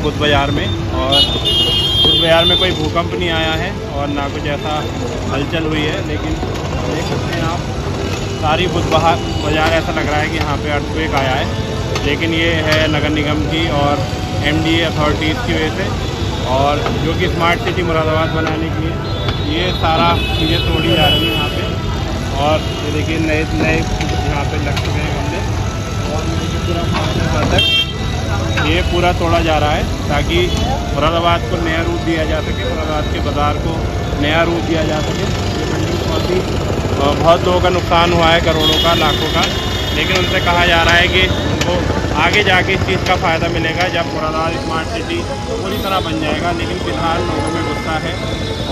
हैं बुध बाज़ार में और बुध बाज़ार में कोई भूकंप नहीं आया है और ना कुछ ऐसा हलचल हुई है, लेकिन देख सकते हैं आप, सारी बुध बाज़ार ऐसा लग रहा है कि यहाँ पे अर्थक्वेक आया है, लेकिन ये है नगर निगम की और एम डी अथॉरिटीज़ की वजह से और जो कि स्मार्ट सिटी मुरादाबाद बनाने की है ये सारा चीज़ें तोड़ी जा रही हैं यहाँ पर और ये देखिए नए नए यहाँ पर लग चुके हैं गमले और पूरा ये पूरा तोड़ा जा रहा है ताकि मुरादाबाद को नया रूप दिया जा सके मुरादाबाद के बाज़ार को नया रूप दिया जा सके। ये बिल्डिंग बहुत ही बहुत लोगों का नुकसान हुआ है, करोड़ों का, लाखों का। लेकिन उनसे कहा जा रहा है कि उनको आगे जाके इस चीज़ का फ़ायदा मिलेगा, जब मुरादाबाद स्मार्ट सिटी पूरी तरह बन जाएगा। लेकिन फ़िलहाल लोगों में गुस्सा है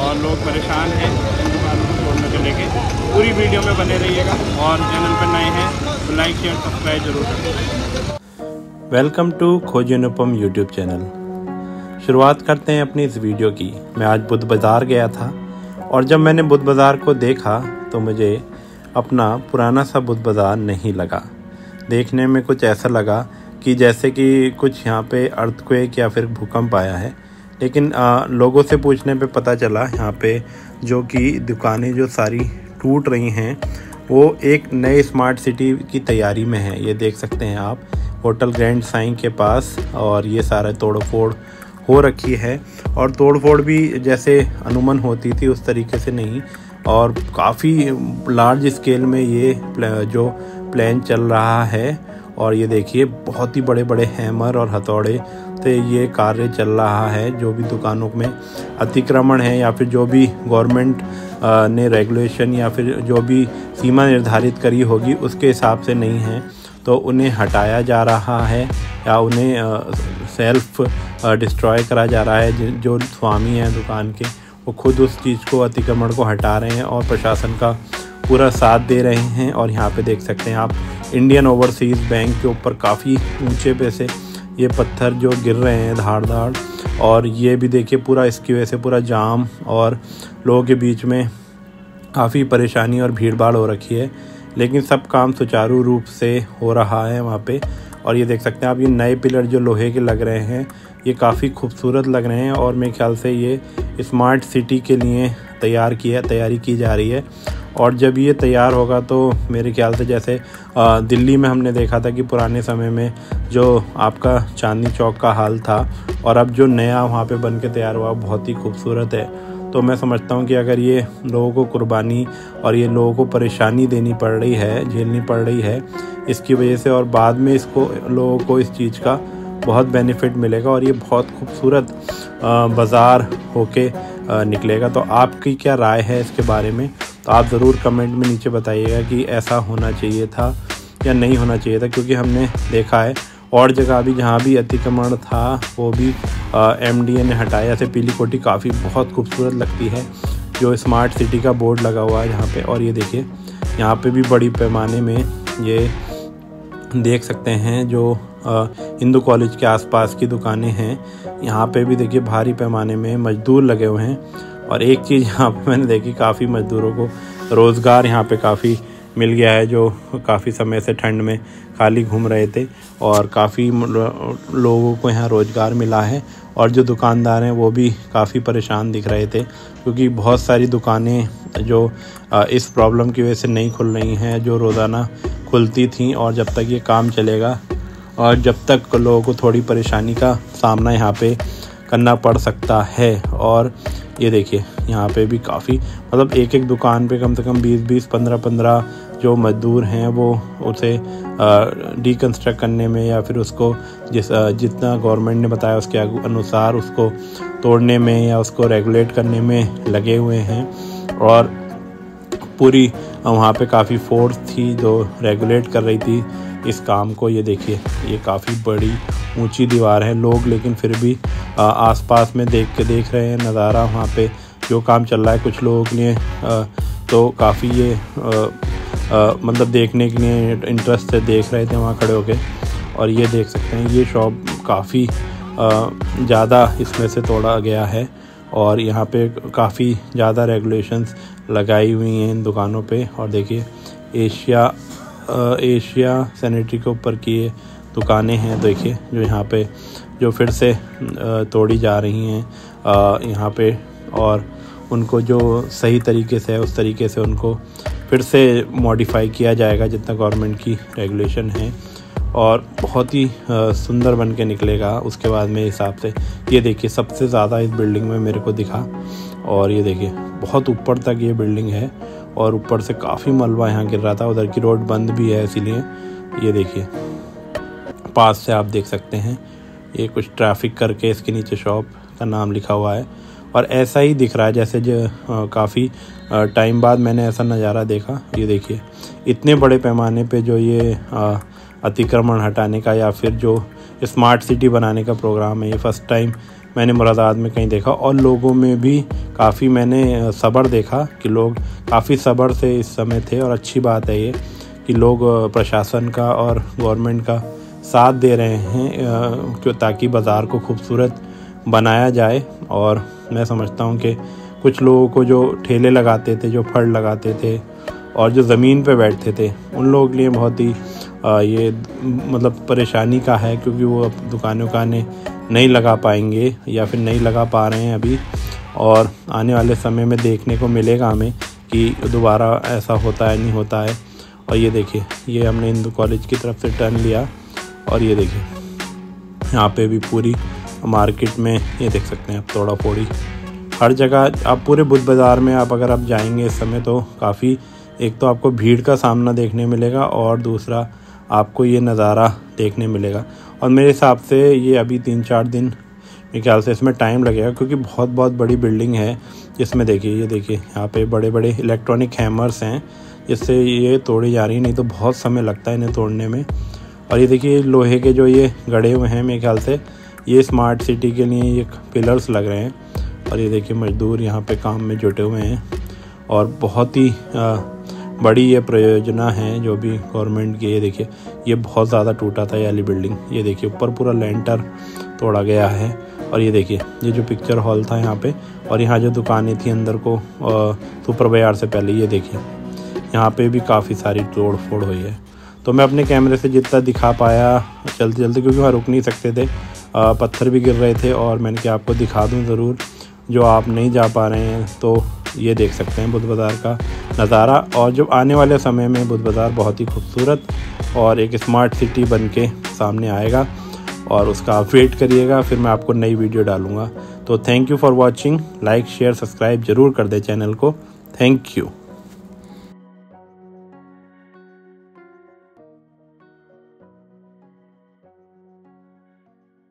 और लोग परेशान हैं। इन दुकानों को छोड़ने को लेके। पूरी वीडियो में बने रहिएगा। और चैनल पर नए हैं तो लाइक, शेयर, सब्सक्राइब ज़रूर करें। वेलकम टू खोज अनुपम यूट्यूब चैनल। शुरुआत करते हैं अपनी इस वीडियो की। मैं आज बुध बाज़ार गया था और जब मैंने बुध बाज़ार को देखा तो मुझे अपना पुराना सा बुध बाज़ार नहीं लगा। देखने में कुछ ऐसा लगा कि जैसे कि कुछ यहाँ पे अर्थक्वेक या फिर भूकंप आया है। लेकिन आ, लोगों से पूछने पे पता चला यहाँ पे जो कि दुकानें जो सारी टूट रही हैं वो एक नए स्मार्ट सिटी की तैयारी में है। ये देख सकते हैं आप। होटल ग्रैंड साइन के पास और ये सारा तोड़ फोड़ हो रखी है। और तोड़ फोड़ भी जैसे अनुमन होती थी उस तरीके से नहीं और काफ़ी लार्ज स्केल में ये जो प्लान चल रहा है और ये देखिए बहुत ही बड़े बड़े हैमर और हथौड़े से ये कार्य चल रहा है, जो भी दुकानों में अतिक्रमण है या फिर जो भी गवर्नमेंट ने रेगुलेशन या फिर जो भी सीमा निर्धारित करी होगी उसके हिसाब से नहीं है। तो उन्हें हटाया जा रहा है या उन्हें सेल्फ डिस्ट्रॉय करा जा रहा है। जो स्वामी हैं दुकान के, वो खुद उस चीज़ को, अतिक्रमण को हटा रहे हैं और प्रशासन का पूरा साथ दे रहे हैं। और यहाँ पे देख सकते हैं आप इंडियन ओवरसीज़ बैंक के ऊपर काफ़ी ऊँचे पे से ये पत्थर जो गिर रहे हैं धाड़ धाड़ और ये भी देखिए, पूरा इसकी वजह से पूरा जाम और लोगों के बीच में काफ़ी परेशानी और भीड़ भाड़ हो रखी है। लेकिन सब काम सुचारू रूप से हो रहा है वहाँ पे। और ये देख सकते हैं आप, ये नए पिलर जो लोहे के लग रहे हैं, ये काफ़ी खूबसूरत लग रहे हैं और मेरे ख्याल से ये स्मार्ट सिटी के लिए तैयार किया तैयारी की जा रही है। और जब ये तैयार होगा तो मेरे ख्याल से जैसे दिल्ली में हमने देखा था कि पुराने समय में जो आपका चांदनी चौक का हाल था और अब जो नया वहाँ पे बन के तैयार हुआ, बहुत ही खूबसूरत है। तो मैं समझता हूँ कि अगर ये लोगों को कुर्बानी और ये लोगों को परेशानी देनी पड़ रही है, झेलनी पड़ रही है, इसकी वजह से और बाद में इसको, लोगों को इस चीज़ का बहुत बेनिफिट मिलेगा और ये बहुत खूबसूरत बाज़ार होके निकलेगा। तो आपकी क्या राय है इसके बारे में? तो आप ज़रूर कमेंट में नीचे बताइएगा कि ऐसा होना चाहिए था या नहीं होना चाहिए था, क्योंकि हमने देखा है और जगह भी जहाँ भी अतिक्रमण था, वो भी एम ने हटाया से पीली कोटी काफ़ी बहुत खूबसूरत लगती है। जो स्मार्ट सिटी का बोर्ड लगा हुआ है यहाँ पे, और ये देखिए, यहाँ पे भी बड़ी पैमाने में ये देख सकते हैं जो हिंदू कॉलेज के आसपास की दुकानें हैं। यहाँ पे भी देखिए, भारी पैमाने में मजदूर लगे हुए हैं। और एक चीज़ यहाँ पे मैंने देखी, काफ़ी मजदूरों को रोज़गार यहाँ पे काफ़ी मिल गया है जो काफ़ी समय से ठंड में खाली घूम रहे थे और काफ़ी लोगों को यहाँ रोज़गार मिला है और जो दुकानदार हैं वो भी काफ़ी परेशान दिख रहे थे क्योंकि बहुत सारी दुकानें जो इस प्रॉब्लम की वजह से नहीं खुल रही हैं, जो रोज़ाना खुलती थी और जब तक ये काम चलेगा और जब तक लोगों को थोड़ी परेशानी का सामना यहाँ पे करना पड़ सकता है। और ये देखिए, यहाँ पे भी काफ़ी मतलब एक एक दुकान पे कम से कम बीस बीस पंद्रह पंद्रह जो मजदूर हैं वो उसे डिकन्स्ट्रक्ट करने में या फिर उसको जिस जितना गवर्नमेंट ने बताया उसके अनुसार उसको तोड़ने में या उसको रेगुलेट करने में लगे हुए हैं। और पूरी वहाँ पे काफ़ी फोर्स थी जो रेगुलेट कर रही थी। इस काम को ये देखिए, ये काफ़ी बड़ी ऊँची दीवार है। लोग लेकिन फिर भी आसपास में देख के देख रहे हैं, नज़ारा वहाँ पे जो काम चल रहा है। कुछ लोगों के लिए तो काफ़ी ये मतलब देखने के लिए इंटरेस्ट से देख रहे थे, वहाँ खड़े होके। और ये देख सकते हैं, ये शॉप काफ़ी ज़्यादा इसमें से तोड़ा गया है। और यहाँ पे काफ़ी ज़्यादा रेगुलेशंस लगाई हुई हैं इन दुकानों पे। और देखिए एशिया एशिया सैनिटरी के ऊपर की ये दुकानें हैं, देखिए, जो यहाँ पे, जो फिर से तोड़ी जा रही हैं। यहाँ पे और उनको जो सही तरीके से है, उस तरीके से उनको फिर से मॉडिफाई किया जाएगा जितना गवर्नमेंट की रेगुलेशन है और बहुत ही सुंदर बन के निकलेगा। उसके बाद मेरे हिसाब से ये देखिए, सबसे ज़्यादा इस बिल्डिंग में मेरे को दिखा और ये देखिए, बहुत ऊपर तक ये बिल्डिंग है और ऊपर से काफ़ी मलबा यहाँ गिर रहा था। उधर की रोड बंद भी है, इसीलिए ये देखिए, पास से आप देख सकते हैं। ये कुछ ट्रैफ़िक करके इसके नीचे शॉप का नाम लिखा हुआ है। और ऐसा ही दिख रहा है जैसे जो काफ़ी टाइम बाद मैंने ऐसा नज़ारा देखा। ये देखिए, इतने बड़े पैमाने पे जो ये अतिक्रमण हटाने का या फिर जो स्मार्ट सिटी बनाने का प्रोग्राम है, ये फ़र्स्ट टाइम मैंने मुरादाबाद में कहीं देखा और लोगों में भी काफ़ी मैंने सब्र देखा कि लोग काफ़ी सब्र से इस समय थे और अच्छी बात है ये कि लोग प्रशासन का और गवर्नमेंट का साथ दे रहे हैं ताकि बाज़ार को खूबसूरत बनाया जाए और मैं समझता हूँ कि कुछ लोगों को जो ठेले लगाते थे, जो फल लगाते थे और जो ज़मीन पे बैठते थे, उन लोगों के लिए बहुत ही ये मतलब परेशानी का है क्योंकि वो अब दुकानें उकानें नहीं लगा पाएँगे या फिर नहीं लगा पा रहे हैं अभी। और आने वाले समय में देखने को मिलेगा हमें कि दोबारा ऐसा होता है, नहीं होता है। और ये देखिए, ये हमने हिंदू कॉलेज की तरफ़ से टर्न लिया और ये देखिए, यहाँ पे भी पूरी मार्केट में, ये देख सकते हैं आप थोड़ा फोड़ी हर जगह, आप पूरे बुद्ध बाज़ार में आप अगर आप जाएँगे इस समय तो काफ़ी, एक तो आपको भीड़ का सामना देखने मिलेगा और दूसरा आपको ये नज़ारा देखने मिलेगा। और मेरे हिसाब से ये अभी तीन चार दिन, मेरे ख्याल से इसमें टाइम लगेगा क्योंकि बहुत बहुत बड़ी बिल्डिंग है। जिसमें देखिए, ये देखिए, यहाँ पे बड़े बड़े इलेक्ट्रॉनिक हैमर्स हैं, जिससे ये तोड़ी जा रही है, नहीं तो बहुत समय लगता है इन्हें तोड़ने में। और ये देखिए, लोहे के जो ये गड़े हुए हैं, मेरे ख्याल से ये स्मार्ट सिटी के लिए ये पिलर्स लग रहे हैं। और ये देखिए, मज़दूर यहाँ पे काम में जुटे हुए हैं। और बहुत ही बड़ी ये प्रयोजना है जो भी गवर्नमेंट की। ये देखिए, ये बहुत ज़्यादा टूटा था ये वाली बिल्डिंग ये देखिए, ऊपर पूरा लेंटर तोड़ा गया है। और ये देखिए, ये जो पिक्चर हॉल था यहाँ पे, और यहाँ जो दुकानें थी अंदर को सुपर बाज़ार से पहले, ये देखिए, यहाँ पे भी काफ़ी सारी तोड़ फोड़ हुई है। तो मैं अपने कैमरे से जितना दिखा पाया जल्दी जल्दी क्योंकि वहाँ रुक नहीं सकते थे। पत्थर भी गिर रहे थे और मैंने कि आपको दिखा दूँ ज़रूर, जो आप नहीं जा पा रहे हैं तो ये देख सकते हैं बुद्ध बाज़ार का नज़ारा। और जब आने वाले समय में बुद्ध बाज़ार बहुत ही खूबसूरत और एक स्मार्ट सिटी बन के सामने आएगा और उसका आप वेट करिएगा, फिर मैं आपको नई वीडियो डालूँगा। तो thank you for watching like share subscribe ज़रूर कर दें चैनल को। Thank you